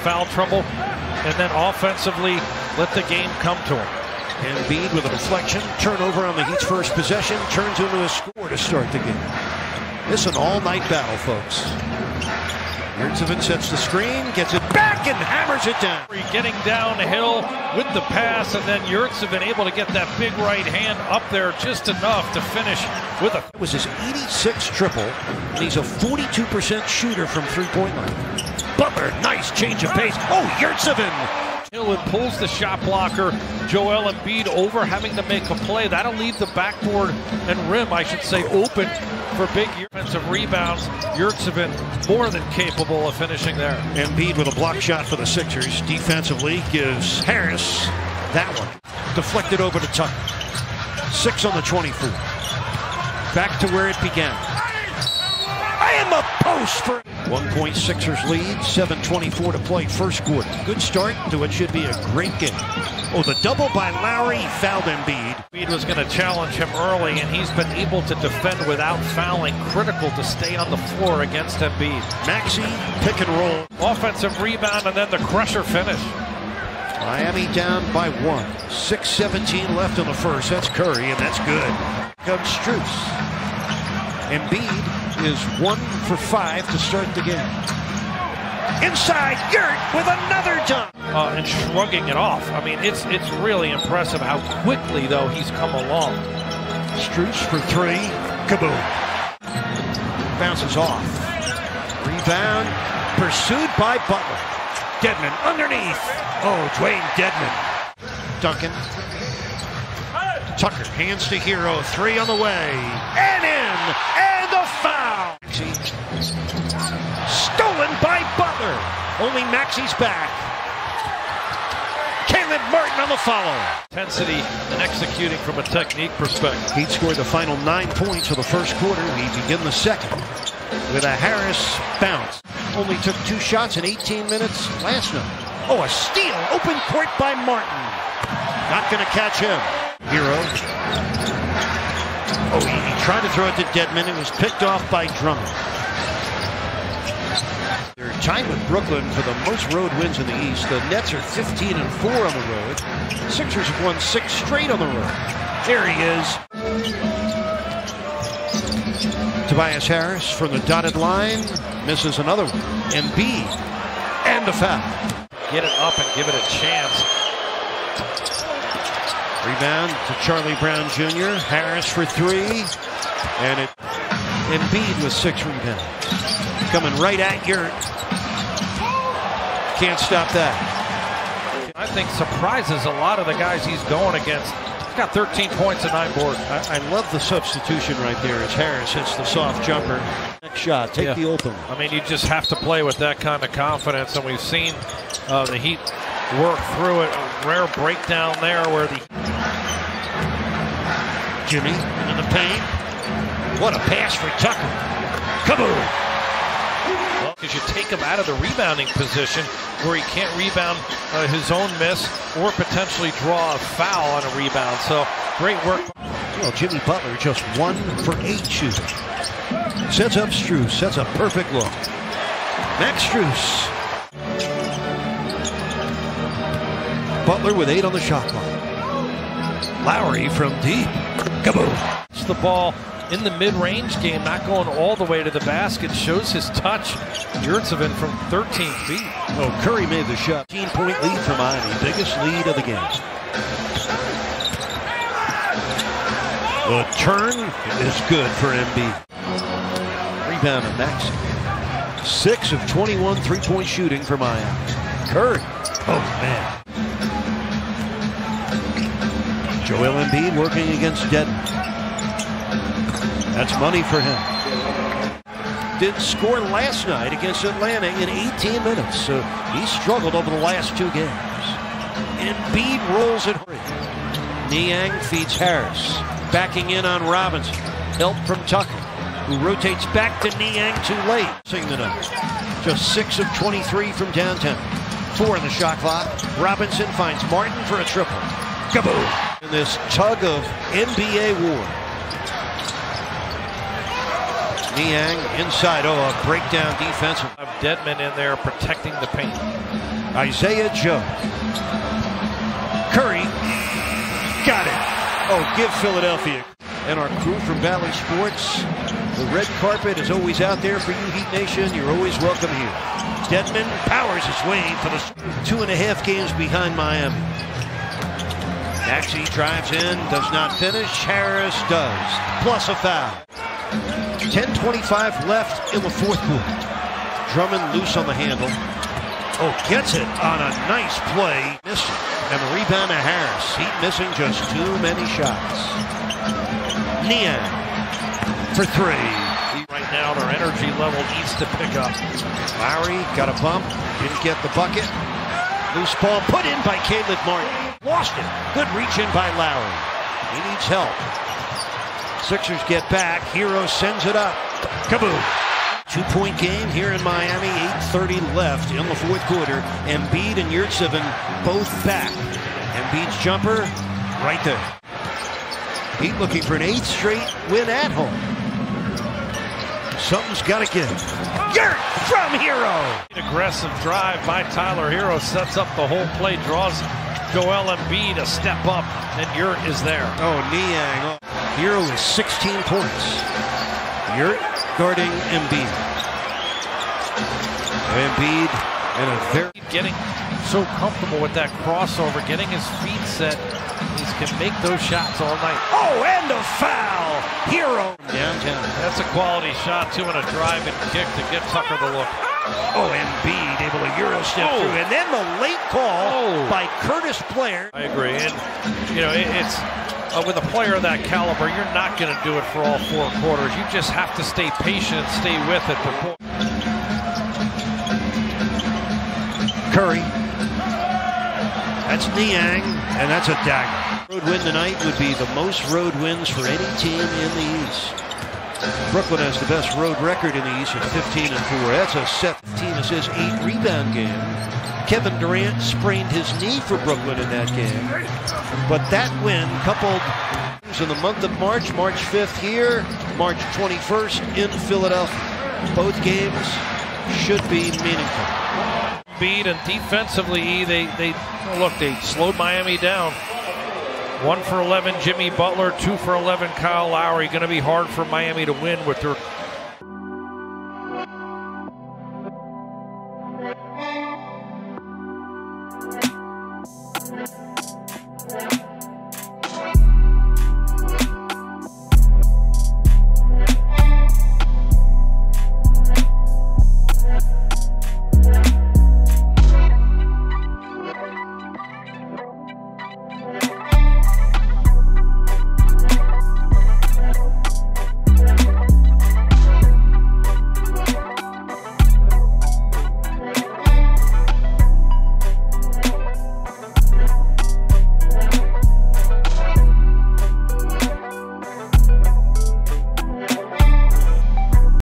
foul trouble, and then offensively let the game come to him. Embiid with a deflection, turnover on the Heat's first possession, turns into a score to start the game. This is an all-night battle, folks. Yurtseven sets the screen, gets it back, and hammers it down. Getting downhill with the pass, and then Yurtseven able to get that big right hand up there just enough to finish with a. It was his 86 triple, and he's a 42% shooter from three-point line. Butler, nice change of pace. Oh, Yurtseven Hill pulls the shot blocker, Joel Embiid over having to make a play. That'll leave the backboard and rim, I should say, open for big offensive rebounds. Yurtseven more than capable of finishing there. Embiid with a block shot for the Sixers. Defensively gives Harris that one. Deflected over to Tucker. Six on the 24. Back to where it began. And the post for one point Sixers lead, 7.24 to play first quarter. Good start to what should be a great game. Oh, the double by Lowry fouled Embiid. Embiid was going to challenge him early, and he's been able to defend without fouling. Critical to stay on the floor against Embiid. Maxey, pick and roll. Offensive rebound, and then the crusher finish. Miami down by one. 6.17 left in the first. That's Curry, and that's good. Comes Strus. Embiid is one for five to start the game. Inside, Yurt with another dunk. Uh, and shrugging it off. I mean, it's it's really impressive how quickly, though, he's come along. Strus for three. Kaboom. Bounces off. Rebound. Pursued by Butler. Dedmon underneath. Oh, Dewayne Dedmon. Duncan. Tucker hands to Herro. Three on the way. And in. And the foul. Stolen by Butler. Only Maxey's back. Caleb Martin on the follow. Intensity and executing from a technique perspective. Heat scored the final nine points of the first quarter. We begin the second with a Harris bounce. Only took two shots in 18 minutes last night. Oh, a steal. Open court by Martin. Not going to catch him. Herro Oh, he, tried to throw it to Dedmon. It was picked off by Drummond. They're tied with Brooklyn for the most road wins in the East. The Nets are 15 and 4 on the road. Sixers have won six straight on the road. There he is. Tobias Harris from the dotted line misses another one. Embiid and a foul. Get it up and give it a chance. Rebound to Charlie Brown Jr. Harris for three. And it Embiid with six rebounds. Coming right at Yurt. Can't stop that. I think surprises a lot of the guys he's going against. He's got 13 points and nine boards. I, I, love the substitution right there as Harris hits the soft jumper. Next shot, take yeah. the open. I mean, you just have to play with that kind of confidence, and we've seen uh, the Heat work through it. A rare breakdown there where the Jimmy in the paint. What a pass for Tucker. Kaboom! Because you take him out of the rebounding position where he can't rebound uh, his own miss or potentially draw a foul on a rebound. So great work. Well, Jimmy Butler just one for eight shooting. Sets up Strus. Sets a perfect look. Max Strus. Butler with eight on the shot clock. Lowry from deep. Kaboom. It's the ball in the mid-range game, not going all the way to the basket. Shows his touch. Yurtseven from 13 feet. Oh, Curry made the shot. 15-point lead for Miami. Biggest lead of the game. The turn is good for MB. Rebound of Max. Six of 21 three-point shooting for Miami. Curry. Oh, man. Joel Embiid working against Denton. That's money for him. Didn't score last night against Atlanta in 18 minutes, so he struggled over the last two games. Embiid rolls it. Niang feeds Harris. Backing in on Robinson. Help from Tucker, who rotates back to Niang too late. Sing tonight. Just 6 of 23 from downtown. Four in the shot clock. Robinson finds Martin for a triple. Kaboom! in this tug of NBA war. Niang inside. Oh, a breakdown defensive. Dedmon in there protecting the paint. Isaiah Joe. Curry. Got it. Oh, give Philadelphia. And our crew from Bally Sports. The red carpet is always out there for you, Heat Nation. You're always welcome here. Dedmon powers his way for the two and a half games behind Miami. Maxey drives in, does not finish. Harris does, plus a foul. 10.25 left in the fourth quarter. Drummond loose on the handle. Oh, gets it on a nice play. Missed it. And the rebound to Harris. Heat missing just too many shots. Niang for three. Right now, their energy level needs to pick up. Lowry got a bump, didn't get the bucket. Loose ball put in by Caleb Martin. Lost it. Good reach in by Lowry. He needs help. Sixers get back. Herro sends it up. Kaboom. Two-point game here in Miami. 8.30 left in the fourth quarter. Embiid and Yurtseven both back. Embiid's jumper right there. Heat looking for an eighth straight win at home. Something's got to give. Yurt from Herro. Aggressive drive by Tyler Herro sets up the whole play, draws Joel Embiid a step up, and Yurt is there. Oh, Niang. Herro is 16 points. Yurt guarding Embiid. Embiid in a very getting so comfortable with that crossover, getting his feet set. He can make those shots all night. Oh, and a foul. Herro downtown. That's a quality shot too, and a drive and kick to get Tucker the look. Oh, Embiid able to Euro step Oh. through, and then the late call Oh. by Curtis Blair. I agree, and you know it, it's uh, with a player of that caliber, you're not going to do it for all four quarters. You just have to stay patient, stay with it. But boy, Curry. That's Niang, and that's a dagger. Road win tonight would be the most road wins for any team in the East. Brooklyn has the best road record in the East at 15 and 4. That's a set 15 assists, 8 rebound game. Kevin Durant sprained his knee for Brooklyn in that game. But that win, coupled in the month of March, March 5th here, March 21st in Philadelphia. Both games should be meaningful. Embiid and defensively, they they look they slowed Miami down. One for 11, Jimmy Butler. Two for 11, Kyle Lowry. Going to be hard for Miami to win with their